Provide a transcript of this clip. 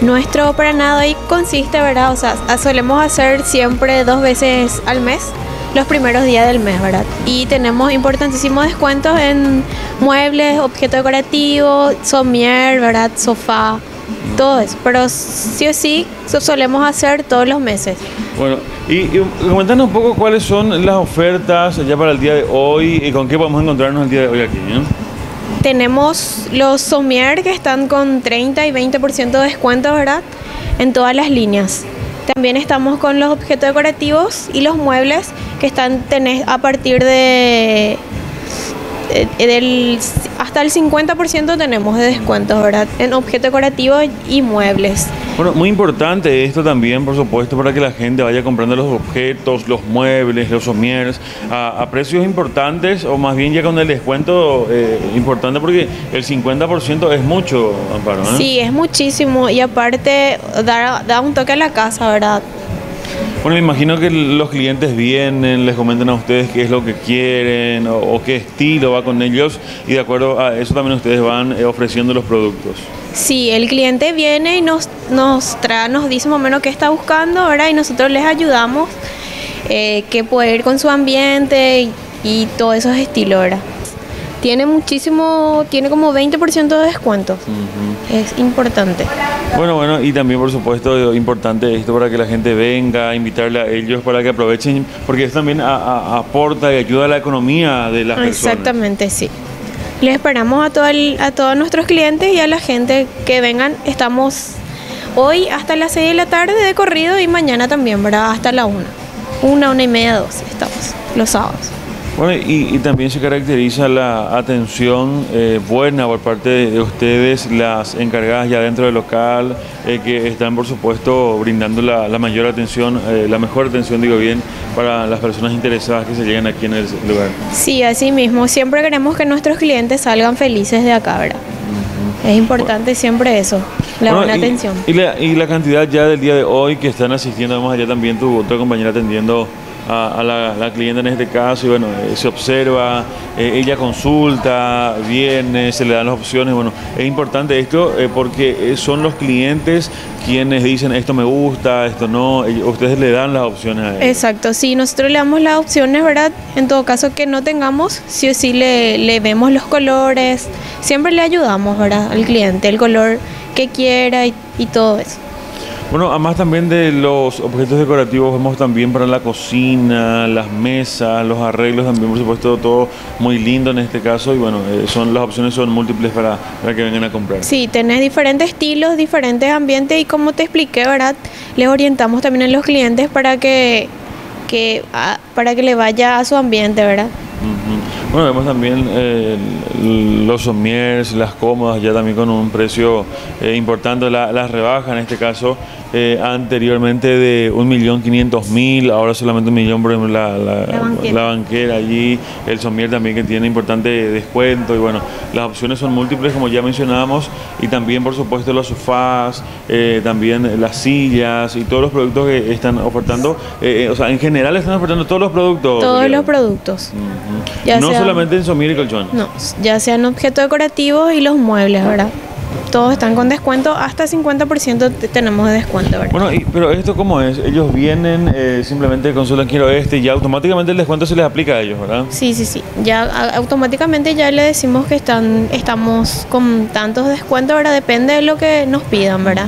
nuestro pranado ahí consiste, ¿verdad? O sea, solemos hacer siempre dos veces al mes los primeros días del mes, ¿verdad? Y tenemos importantísimos descuentos en muebles, objetos decorativos, somier, ¿verdad? Sofá, todo eso. Pero sí o sí, solemos hacer todos los meses. Bueno, y, y comentanos un poco cuáles son las ofertas ya para el día de hoy y con qué podemos encontrarnos el día de hoy aquí. ¿eh? Tenemos los somier que están con 30 y 20% de descuento, ¿verdad? En todas las líneas. También estamos con los objetos decorativos y los muebles que están tenés a partir de eh, del, hasta el 50% tenemos de descuentos, ¿verdad? En objetos decorativos y muebles. Bueno, muy importante esto también, por supuesto, para que la gente vaya comprando los objetos, los muebles, los somieres a, precios importantes o más bien ya con el descuento eh, importante porque el 50% es mucho, Amparo. ¿eh? Sí, es muchísimo y aparte da, da un toque a la casa, ¿verdad? Bueno, me imagino que los clientes vienen, les comentan a ustedes qué es lo que quieren o, qué estilo va con ellos y de acuerdo a eso también ustedes van eh, ofreciendo los productos. Sí, el cliente viene y nos, nos, trae, nos dice más o menos qué está buscando, ¿verdad? Y nosotros les ayudamos eh, que puede ir con su ambiente y, y todos esos estilos, ¿verdad? Tiene muchísimo, tiene como 20% de descuento. Es importante. Bueno, bueno, y también por supuesto importante esto para que la gente venga, invitarle a ellos para que aprovechen, porque eso también aporta y ayuda a la economía de las personas. Exactamente, sí. Les esperamos a, todo a todos nuestros clientes y a la gente que vengan. Estamos hoy hasta las 6 de la tarde de corrido y mañana también, ¿verdad? Hasta la 1. Una, una y media, dos estamos los sábados. Bueno, y, también se caracteriza la atención eh, buena por parte de ustedes, las encargadas ya dentro del local, eh, que están por supuesto brindando la, mayor atención, eh, la mejor atención, digo bien, para las personas interesadas que se llegan aquí en el lugar. Sí, así mismo, siempre queremos que nuestros clientes salgan felices de acá, ¿verdad? Es importante siempre eso, la buena atención. Y la, y la cantidad ya del día de hoy que están asistiendo, vamos allá también tu otra compañera atendiendo a, la, cliente en este caso y bueno, eh, se observa, eh, ella consulta, viene, se le dan las opciones. Bueno, es importante esto eh, porque son los clientes quienes dicen esto me gusta, esto no, ustedes le dan las opciones a ellos. Exacto, sí, nosotros le damos las opciones, ¿verdad? En todo caso que no tengamos, sí o sí le, le vemos los colores, siempre le ayudamos, ¿verdad? Al cliente, el color que quiera y todo eso. Bueno, además también de los objetos decorativos, vemos también para la cocina, las mesas, los arreglos, también por supuesto todo muy lindo en este caso y bueno, eh, son las opciones son múltiples para, para, que vengan a comprar. Sí, tenés diferentes estilos, diferentes ambientes y como te expliqué, ¿verdad? Les orientamos también a los clientes para que, que, para que le vaya a su ambiente, ¿verdad? Bueno, vemos también eh, los somiers, las cómodas, ya también con un precio eh, importante, las rebajas en este caso, eh, anteriormente de 1.500.000, ahora solamente un millón, por ejemplo, la, la, banquera. allí, el somier también que tiene importante descuento, y bueno, las opciones son múltiples, como ya mencionábamos, y también, por supuesto, los sofás, también las sillas y todos los productos que están ofertando, o sea, en general están ofertando todos los productos. Todos los productos solamente en somir y colchón. No, ya sean objetos decorativos y los muebles, ¿verdad? Todos están con descuento, hasta 50% tenemos de descuento, ¿verdad? Bueno, pero esto cómo es? Ellos vienen, eh, simplemente consulan quiero este y ya automáticamente el descuento se les aplica a ellos, ¿verdad? Sí, sí, sí. Ya automáticamente ya le decimos que están, estamos con tantos descuentos, ¿verdad? Depende de lo que nos pidan, ¿verdad?